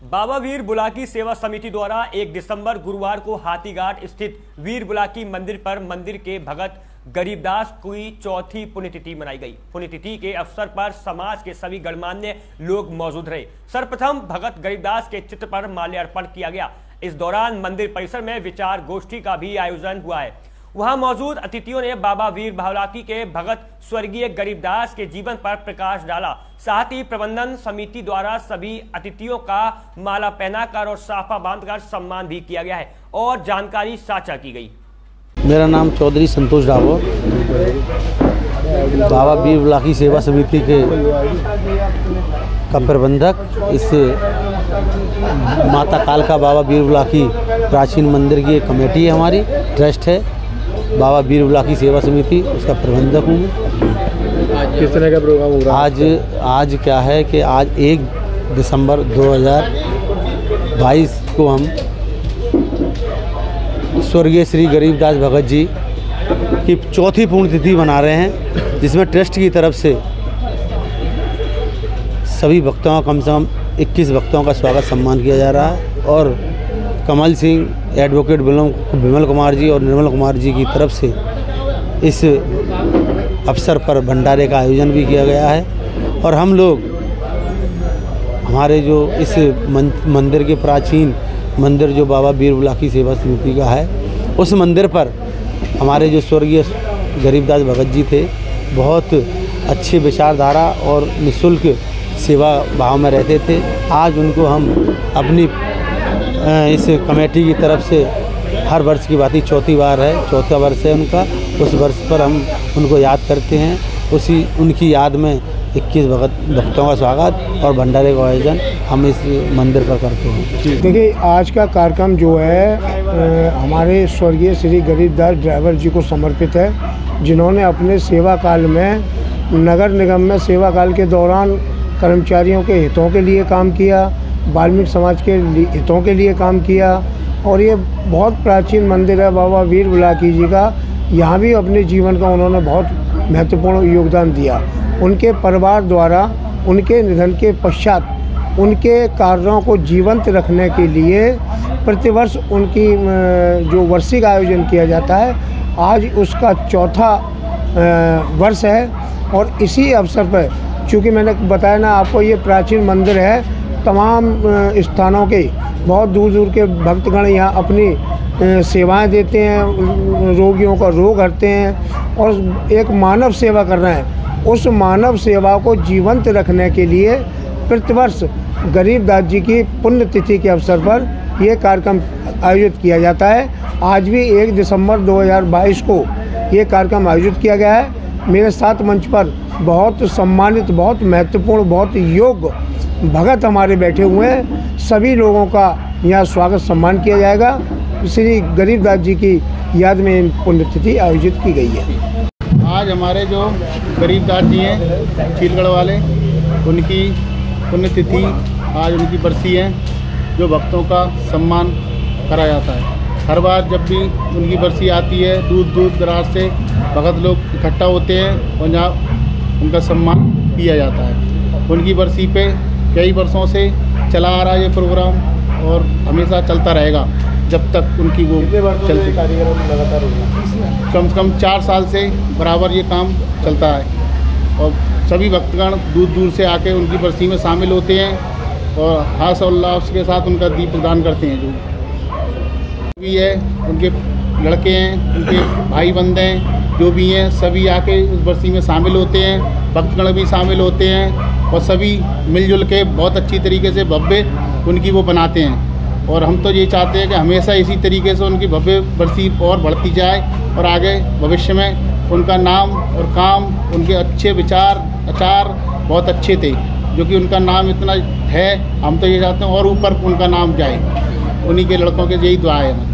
बाबा वीर बुलाकी सेवा समिति द्वारा 1 दिसंबर गुरुवार को हाथीघाट स्थित वीर बुलाकी मंदिर पर मंदिर के भगत गरीबदास की चौथी पुण्यतिथि मनाई गई। पुण्यतिथि के अवसर पर समाज के सभी गणमान्य लोग मौजूद रहे। सर्वप्रथम भगत गरीबदास के चित्र पर माल्यार्पण किया गया। इस दौरान मंदिर परिसर में विचार गोष्ठी का भी आयोजन हुआ है। वहाँ मौजूद अतिथियों ने बाबा वीर भावलाकी के भगत स्वर्गीय गरीबदास के जीवन पर प्रकाश डाला। साथ ही प्रबंधन समिति द्वारा सभी अतिथियों का माला पहनाकर और साफा बांधकर सम्मान भी किया गया है और जानकारी साझा की गई। मेरा नाम चौधरी संतोष डावर बाबा वीर बुलाकी सेवा समिति के प्रबंधक इस माता काल का बाबा वीर बुलाकी प्राचीन मंदिर की एक कमेटी है हमारी, ट्रस्ट है। बाबा वीर की सेवा समिति उसका प्रबंधक हूँ। मैं किस तरह का प्रोग्राम हो रहा आज आज क्या है कि आज एक दिसंबर 2022 को हम स्वर्गीय श्री गरीबदास भगत जी की चौथी पुण्यतिथि मना रहे हैं जिसमें ट्रस्ट की तरफ़ से सभी भक्तों का कम से कम 21 भक्तों का स्वागत सम्मान किया जा रहा है और कमल सिंह एडवोकेट विमल कुमार जी और निर्मल कुमार जी की तरफ़ से इस अवसर पर भंडारे का आयोजन भी किया गया है। और हम लोग, हमारे जो इस मंदिर के प्राचीन मंदिर जो बाबा बीर बुलाकी सेवा समिति का है, उस मंदिर पर हमारे जो स्वर्गीय गरीबदास भगत जी थे, बहुत अच्छी विचारधारा और निःशुल्क सेवा भाव में रहते थे। आज उनको हम अपनी इस कमेटी की तरफ़ से हर वर्ष की बात ही चौथी बार है चौथा वर्ष है उनका। उस वर्ष पर हम उनको याद करते हैं। उसी उनकी याद में 21 भगत भक्तों का स्वागत और भंडारे का आयोजन हम इस मंदिर पर करते हैं। देखिए आज का कार्यक्रम जो है अ, हमारे स्वर्गीय श्री गरीबदास ड्राइवर जी को समर्पित है जिन्होंने अपने सेवा काल में नगर निगम में सेवा काल के दौरान कर्मचारियों के हितों के लिए काम किया वाल्मीकि समाज के हितों के लिए काम किया और ये बहुत प्राचीन मंदिर है बाबा वीर बुलाकी जी का। यहाँ भी अपने जीवन का उन्होंने बहुत महत्वपूर्ण योगदान दिया। उनके परिवार द्वारा, उनके निधन के पश्चात, उनके कार्यों को जीवंत रखने के लिए प्रतिवर्ष उनकी जो वार्षिक आयोजन किया जाता है, आज उसका चौथा वर्ष है। और इसी अवसर पर, चूँकि मैंने बताया ना, आपको ये प्राचीन मंदिर है तमाम स्थानों के बहुत दूर दूर के भक्तगण यहाँ अपनी सेवाएँ देते हैं रोगियों का रोग हरते हैं और एक मानव सेवा कर रहे हैं। उस मानव सेवा को जीवंत रखने के लिए प्रतिवर्ष गरीबदास जी की पुण्यतिथि के अवसर पर ये कार्यक्रम आयोजित किया जाता है। आज भी एक दिसंबर 2022 को ये कार्यक्रम आयोजित किया गया है। मेरे साथ मंच पर बहुत सम्मानित, बहुत महत्वपूर्ण, बहुत योग्य भगत हमारे बैठे हुए हैं। सभी लोगों का यहाँ स्वागत सम्मान किया जाएगा। श्री गरीबदास जी की याद में पुण्यतिथि आयोजित की गई है। आज हमारे जो गरीबदास जी हैं, चीलगढ़ वाले, उनकी पुण्यतिथि आज उनकी बरसी है, जो भक्तों का सम्मान करा जाता है। हर बार जब भी उनकी बरसी आती है दूर दूर दराज से भगत लोग इकट्ठा होते हैं और जहाँ उनका सम्मान किया जाता है। उनकी बरसी पे कई वर्षों से चला आ रहा है ये प्रोग्राम और हमेशा चलता रहेगा जब तक उनकी वो चलती कम से कम चार साल से बराबर ये काम चलता है। और सभी भक्तगण दूर दूर से आके उनकी बरसी में शामिल होते हैं और हर्ष और उल्लास के साथ उनका दीप प्रदान करते हैं जो। भी है उनके लड़के हैं उनके भाई बंदे हैं जो भी हैं, सभी आके उस बरसी में शामिल होते हैं, भक्तगण भी शामिल होते हैं और सभी मिलजुल के बहुत अच्छी तरीके से भव्य उनकी वो बनाते हैं। और हम तो ये चाहते हैं कि हमेशा इसी तरीके से उनकी भव्य बरसी और बढ़ती जाए और आगे भविष्य में उनका नाम और काम, उनके अच्छे विचार, आचार बहुत अच्छे थे, जो कि उनका नाम इतना है, हम तो ये चाहते हैं और ऊपर उनका नाम जाए। उन्हीं के लड़कों के यही दुआ है